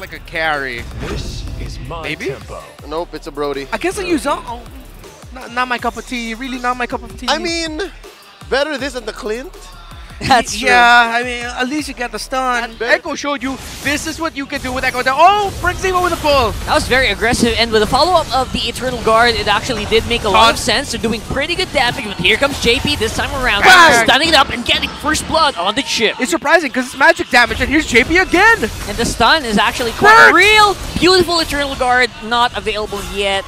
like a carry. This is my Maybe? tempo. Nope, it's a Brody. I guess I use oh, oh, not, not my cup of tea. Really, not my cup of tea. I mean, better this than the Clint. That's true. yeah. I mean, at least you get the stun. Echo showed you this is what you can do with Echo. Down. Oh, Brixima with a pull. That was very aggressive, and with the follow-up of the Eternal Guard, it actually did make a lot of sense. They're doing pretty good damage, but here comes JP this time around, Bang! stunning it up and getting first blood on the chip. It's surprising because it's magic damage, and here's JP again. And the stun is actually quite Works! real. Beautiful Eternal Guard, not available yet.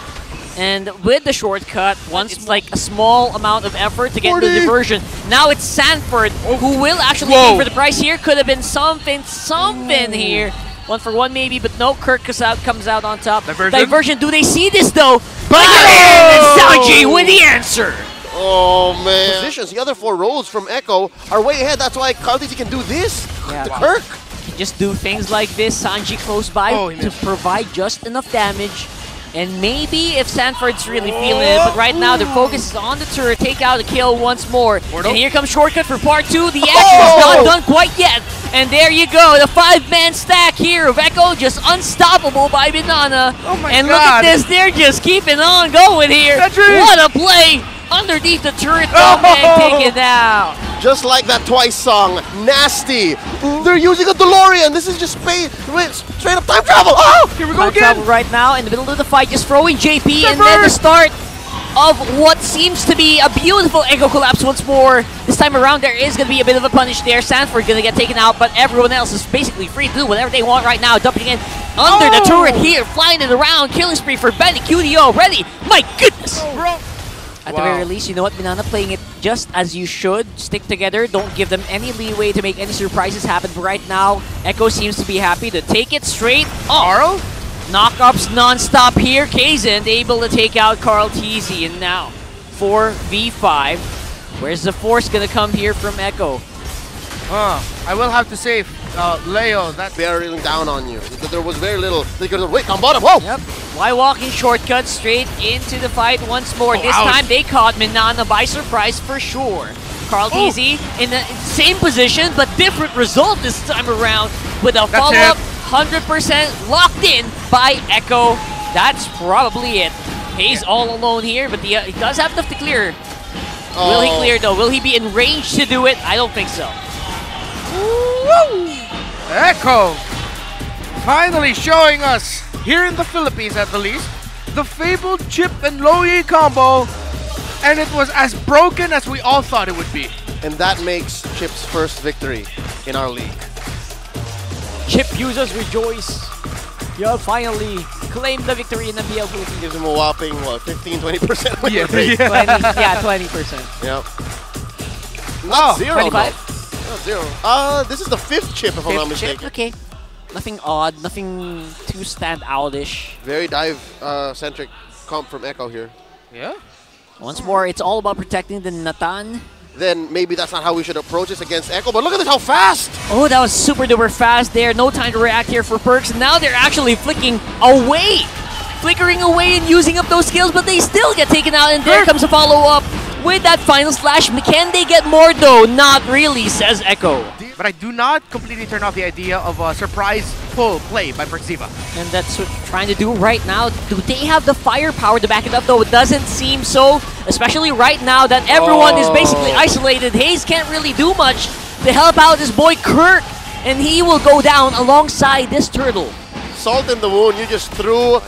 And with the shortcut, once it's like a small amount of effort to get into the diversion, now it's Sanford who oh. will actually Whoa. pay for the price here. Could have been something, something here. One for one maybe, but no, Kirk comes out, comes out on top. Diversion? Diversion, do they see this though? But Oh! Sanji with the answer. Oh man. Positions. The other four rolls from Echo are way ahead. That's why KarlTzy can do this Yeah. to Wow. Kirk. Just do things like this. Sanji close by Oh, to missed. provide just enough damage. And maybe if Sanford's really feeling it, but right now their focus is on the turret, take out the kill once more. Portal. And here comes Shortcut for part two. The action oh! is not Oh! done quite yet. And there you go, the five-man stack here of Echo just unstoppable by Banana. Oh my and God. look at this, they're just keeping on going here. Sentry! What a play! Underneath the turret, Oh! Dominic taken out. Just like that Twice song, Nasty. They're using a DeLorean. This is just spa- straight up time travel. Oh! Here we go Time again. travel right now in the middle of the fight, just throwing JP, and then the start of what seems to be a beautiful Echo Collapse once more. This time around, there is going to be a bit of a punish there. Sanford going to get taken out, but everyone else is basically free to do whatever they want right now. Dumping in under the Oh! turret here, flying it around, killing spree for Bennyqt. already. My goodness! Oh, bro. At the very least, you know what, Banana playing it just as you should. Stick together. Don't give them any leeway to make any surprises happen. But right now, Echo seems to be happy to take it straight oh! off. Carl? Knockups non-stop here. Kazan able to take out KarlTzy. And now, 4v5. Where's the force gonna come here from Echo? Uh, I will have to say, uh, Leo, that Barreling down on you. There was very little. They could have wait on bottom. Whoa! Yep. Why walking shortcut straight into the fight once more? Oh, this ouch. time they caught Minana by surprise for sure. Carl. Teasy in the same position but different result this time around with a follow-up it. 100% locked in by Echo. That's probably it. He's all alone here, but the, uh, he does have enough to clear. Will he Oh. clear though? Will he be in range to do it? I don't think so. Echo finally showing us, here in the Philippines at the least, the fabled Chip and Loyi combo, and it was as broken as we all thought it would be. And that makes Chip's first victory in our league. Chip users rejoice. You have finally claim the victory in the MPL Philippines. Gives him a whopping, what, 15, 20% win Yeah, rate. yeah. 20, yeah, 20%. Yep. Oh, Not zero, 25? though. Not zero. Uh, this is the fifth chip, if I'm not Fifth chip? Okay. Nothing odd, nothing too stand outish. Very dive-centric comp from Echo here. Yeah? Once more, it's all about protecting the Natan. Then maybe that's not how we should approach this against Echo, but look at this, how fast! Oh, that was super duper fast there. No time to react here for Perks. Now they're actually flicking away. Flickering away and using up those skills, but they still get taken out. And there Perk. comes a follow-up with that final slash. Can they get more though? Not really, says Echo. But I do not completely turn off the idea of a surprise pull play by Perxiva. And that's what they're trying to do right now. Do they have the firepower to back it up, though? It doesn't seem so, especially right now that everyone is basically Oh. isolated. Hayes can't really do much to help out his boy Kirk, and he will go down alongside this turtle. Salt in the wound, you just threw... And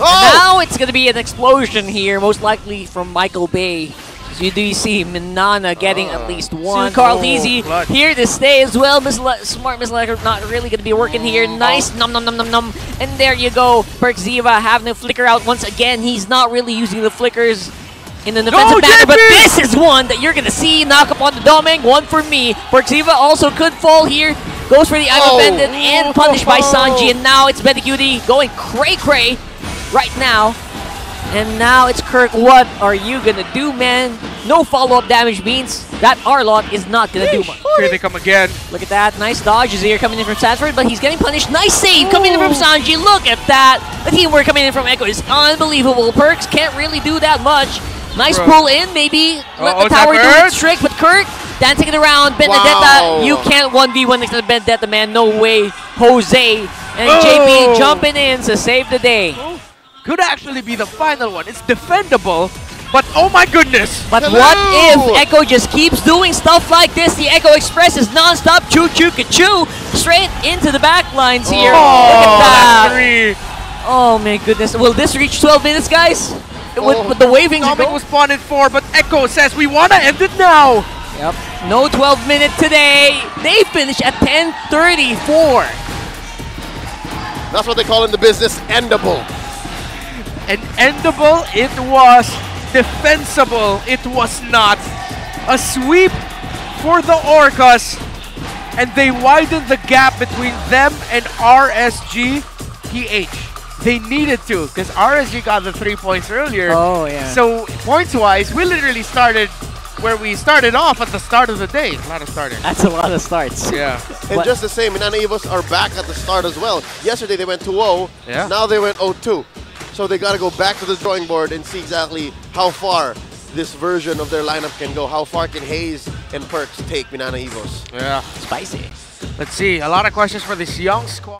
Oh! now it's going to be an explosion here, most likely from Michael Bay. So you do see Minana getting at least one. Carl Oh, Deasy here to stay as well. Miss Le- Smart Miss Lecker not really going to be working here. Nice. Num num num num num. And there you go. Perk Ziva having the flicker out once again. He's not really using the flickers in the defensive manner, but this is one that you're going to see knock up on the Doming. One for me. Perk Ziva also could fall here. Goes for the Eye of Oh. Bandit and punished by Sanji. And now it's Bennyqt going cray cray right now. And now it's Kirk. What are you gonna do, man? No follow-up damage means that Arlott is not gonna do much. Here they come again. Look at that. Nice dodges here coming in from Sanford, but he's getting punished. Nice save coming in from Sanji. Look at that. The teamwork coming in from Echo is unbelievable. Perks can't really do that much. Nice Bro. pull in, maybe let Uh-oh, the tower do Sanford. its trick, but Kirk dancing it around. Benedetta, Wow. you can't 1v1 next to Benedetta, man. No way. Jose And Oh. JP jumping in to save the day. Could actually be the final one. It's defendable, but oh my goodness! But Hello! what if Echo just keeps doing stuff like this? The Echo Express is non-stop choo choo choo straight into the back lines here. Oh, Look at that that. three. Oh my goodness. Will this reach 12 minutes, guys? With, Oh. with the waving to Dominic go? was spawned in four, but Echo says we want to end it now. Yep. No 12 minute today. They finish at 10:34. That's what they call in the business endable. And endable it was, defensible it was not. A sweep for the Orcas, and they widened the gap between them and RSG PH. They needed to, because RSG got the three points earlier. Oh, yeah. So points wise, we literally started where we started off at the start of the day. A lot of starting. That's a lot of starts. Yeah. And What- just the same, Minana Evos are back at the start as well. Yesterday they went 2-0, Yeah. now they went 0-2. So they got to go back to the drawing board and see exactly how far this version of their lineup can go. How far can Hayes and Perks take Minana Evos? Yeah. Spicy. Let's see. A lot of questions for this young squad.